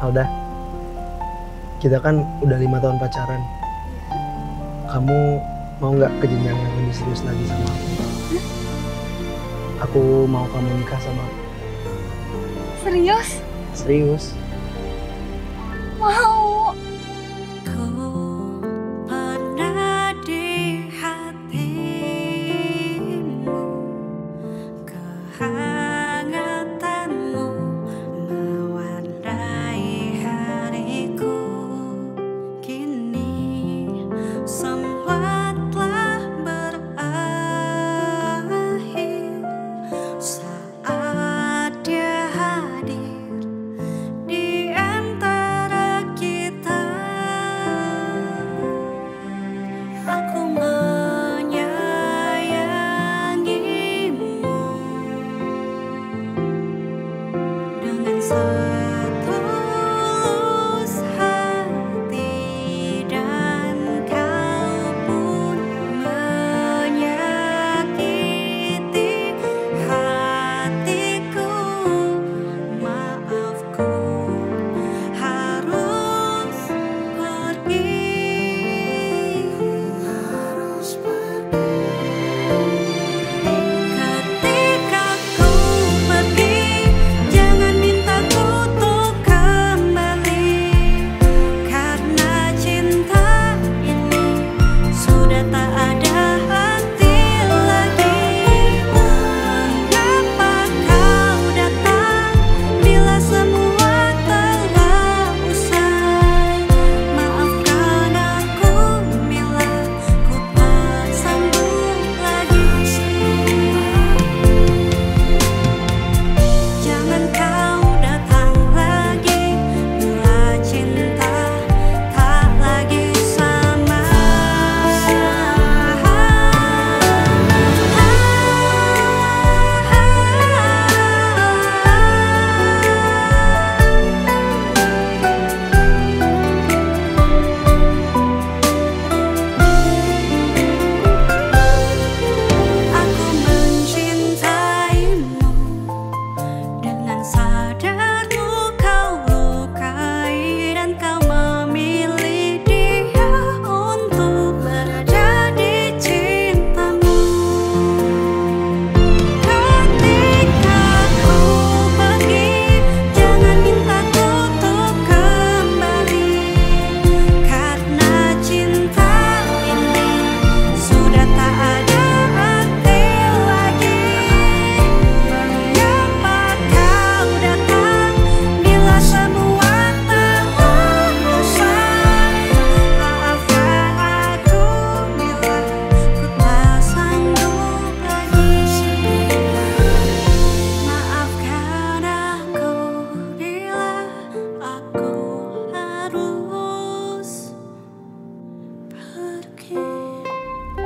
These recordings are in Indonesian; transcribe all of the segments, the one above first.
Alda. Kita kan udah lima tahun pacaran. Kamu mau nggak ke jenjang yang lebih serius lagi sama aku? Aku mau kamu nikah sama aku. Serius? Serius. Mau. High. s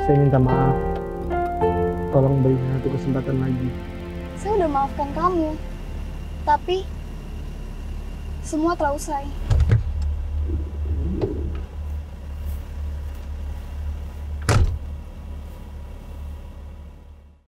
Saya minta maaf. Tolong beri satu kesempatan lagi. Saya udah maafkan kamu. Tapi semua telah usai.